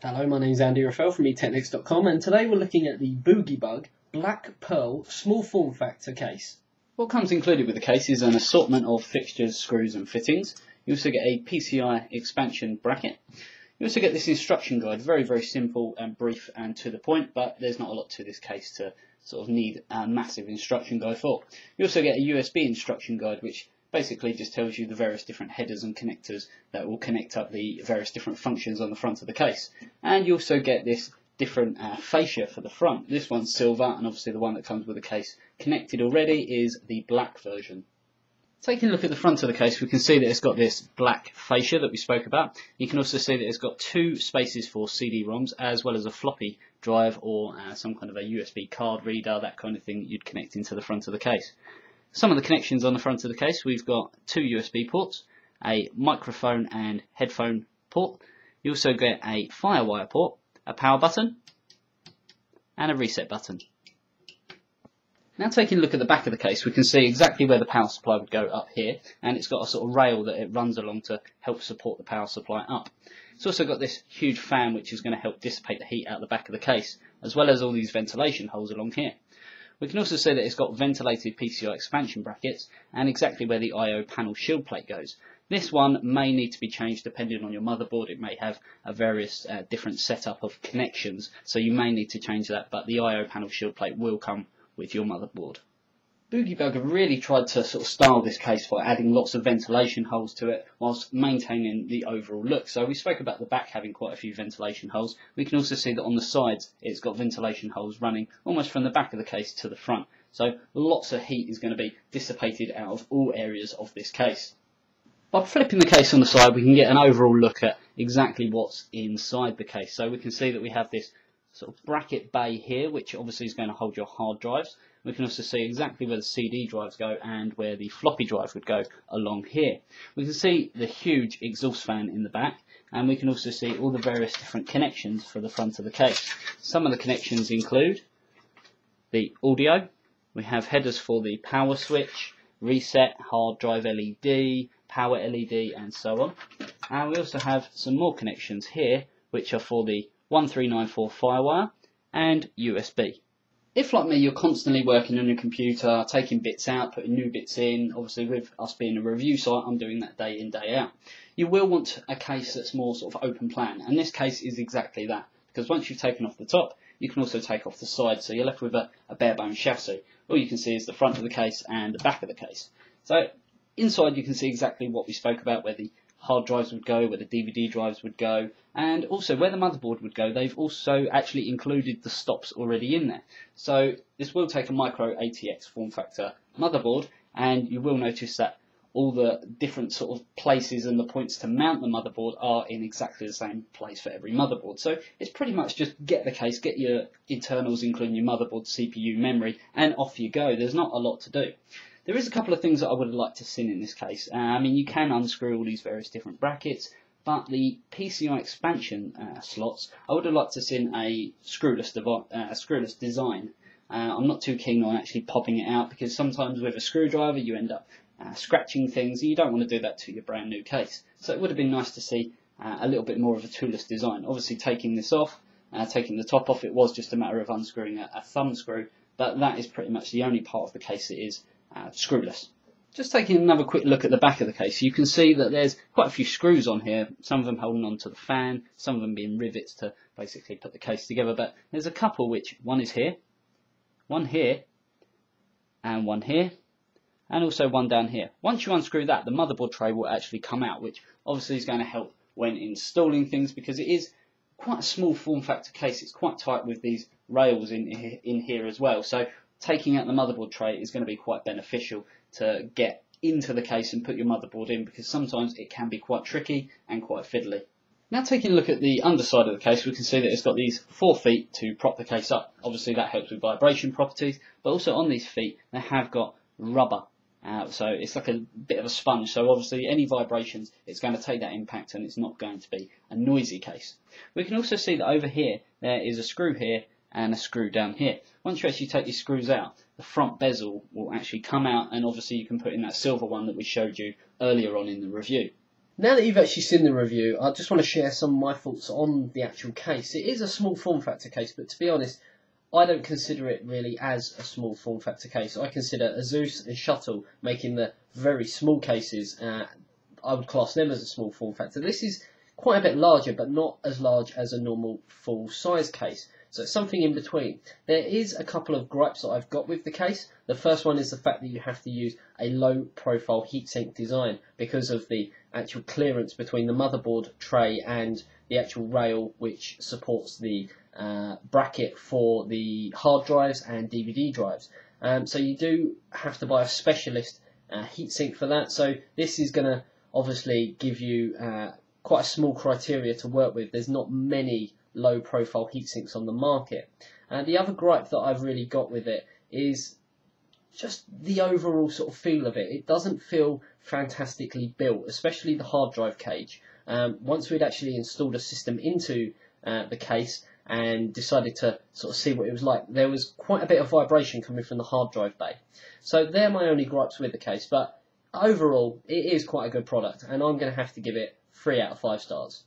Hello, my name is Andy Ruffell from eTeknix.com and today we're looking at the Boogie Bug Black Pearl Small Form Factor case. What comes included with the case is an assortment of fixtures, screws and fittings. You also get a PCI expansion bracket. You also get this instruction guide, very very simple and brief and to the point, but there's not a lot to this case to sort of need a massive instruction guide for. You also get a USB instruction guide which basically just tells you the various different headers and connectors that will connect up the various different functions on the front of the case. And you also get this different uh, fascia for the front. This one's silver, and obviously the one that comes with the case connected already is the black version. Taking a look at the front of the case, we can see that it's got this black fascia that we spoke about. You can also see that it's got two spaces for CD-ROMs, as well as a floppy drive or uh, some kind of a USB card reader, that kind of thing that you'd connect into the front of the case. Some of the connections on the front of the case, we've got two USB ports, a microphone and headphone port. You also get a FireWire port, a power button, and a reset button. Now taking a look at the back of the case, we can see exactly where the power supply would go up here, and it's got a sort of rail that it runs along to help support the power supply up. It's also got this huge fan which is going to help dissipate the heat out the back of the case, as well as all these ventilation holes along here. We can also see that it's got ventilated PCI expansion brackets and exactly where the I.O. panel shield plate goes. This one may need to be changed depending on your motherboard. It may have a various uh, different setup of connections, so you may need to change that, but the I.O. panel shield plate will come with your motherboard. Boogiebug have really tried to sort of style this case by adding lots of ventilation holes to it whilst maintaining the overall look. So we spoke about the back having quite a few ventilation holes. We can also see that on the sides it's got ventilation holes running almost from the back of the case to the front. So lots of heat is going to be dissipated out of all areas of this case. By flipping the case on the side we can get an overall look at exactly what's inside the case. So we can see that we have this sort of bracket bay here which obviously is going to hold your hard drives. We can also see exactly where the CD drives go and where the floppy drive would go along here. We can see the huge exhaust fan in the back and we can also see all the various different connections for the front of the case. Some of the connections include the audio, we have headers for the power switch, reset, hard drive LED, power LED and so on. And we also have some more connections here which are for the 1394 FireWire and USB. If, like me, you're constantly working on your computer, taking bits out, putting new bits in, obviously with us being a review site, I'm doing that day in, day out. You will want a case that's more sort of open plan, and this case is exactly that. Because once you've taken off the top, you can also take off the side, so you're left with a, a bare bone chassis. All you can see is the front of the case and the back of the case. So inside you can see exactly what we spoke about, where the hard drives would go, where the DVD drives would go, and also where the motherboard would go, they've also actually included the stops already in there. So this will take a micro ATX form factor motherboard, and you will notice that all the different sort of places and the points to mount the motherboard are in exactly the same place for every motherboard. So it's pretty much just get the case, get your internals, including your motherboard, CPU, memory, and off you go. There's not a lot to do. There is a couple of things that I would have liked to see in this case. Uh, I mean, you can unscrew all these various different brackets, but the PCI expansion uh, slots, I would have liked to see a screwless, uh, screwless design. Uh, I'm not too keen on actually popping it out because sometimes with a screwdriver you end up uh, scratching things and you don't want to do that to your brand new case. So it would have been nice to see uh, a little bit more of a toolless design. Obviously taking this off, taking the top off, it was just a matter of unscrewing a, a thumb screw, but that is pretty much the only part of the case that is uh, screwless. Just taking another quick look at the back of the case, you can see that there's quite a few screws on here, some of them holding on to the fan, some of them being rivets to basically put the case together, but there's a couple which, one is here, one here, and one here, and also one down here. Once you unscrew that, the motherboard tray will actually come out, which obviously is going to help when installing things because it is quite a small form factor case. It's quite tight with these rails in, in here as well. So taking out the motherboard tray is going to be quite beneficial to get into the case and put your motherboard in because sometimes it can be quite tricky and quite fiddly. Now taking a look at the underside of the case, we can see that it's got these four feet to prop the case up. Obviously that helps with vibration properties, but also on these feet they have got rubber. Uh, so it's like a bit of a sponge, so obviously any vibrations, it's going to take that impact and it's not going to be a noisy case. We can also see that over here, there is a screw here and a screw down here. Once you actually take these screws out, the front bezel will actually come out and obviously you can put in that silver one that we showed you earlier on in the review. Now that you've actually seen the review, I just want to share some of my thoughts on the actual case. It is a small form factor case, but to be honest, I don't consider it really as a small form factor case. I consider Asus and Shuttle making the very small cases. Uh, I would class them as a small form factor. This is quite a bit larger, but not as large as a normal full size case. So it's something in between. There is a couple of gripes that I've got with the case. The first one is the fact that you have to use a low profile heatsink design because of the actual clearance between the motherboard tray and the actual rail which supports the uh, bracket for the hard drives and DVD drives. Um, so you do have to buy a specialist uh, heatsink for that. So this is going to obviously give you uh, quite a small criteria to work with. There's not many low profile heatsinks on the market. And the other gripe that I've really got with it is just the overall sort of feel of it. It doesn't feel fantastically built, especially the hard drive cage. Um, once we'd actually installed a system into uh, the case and decided to sort of see what it was like, there was quite a bit of vibration coming from the hard drive bay. So they're my only gripes with the case, but overall, it is quite a good product, and I'm going to have to give it 3 out of 5 stars.